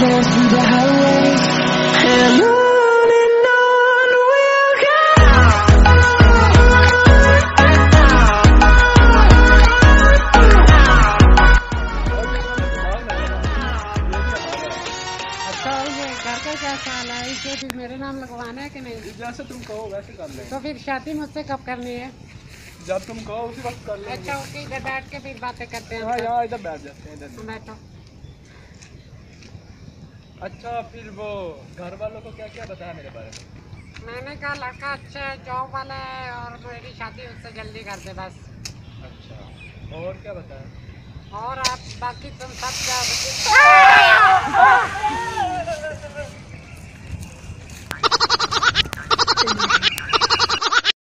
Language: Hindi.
dance through the highways. And on and on we'll go. अच्छा ये घर का क्या ख्याल है इसे भी मेरे नाम लगवाना है कि नहीं जैसे तुम कहो वैसे कर लेंगे। तो फिर शादी मुझसे कब करनी है? जब तुम कहो उसी वक्त कर लेंगे। अच्छा ओके इधर बैठ के फिर बातें करते हैं। हाँ यहाँ इधर बैठ जाते हैं इधर। बैठो। अच्छा फिर वो घर वालों को क्या क्या बताया मेरे बारे में? मैंने कहा लड़का अच्छा है जॉब वाला है और मेरी शादी उससे जल्दी कर दे बस। अच्छा और क्या बताया? और आप बाकी तुम सब क्या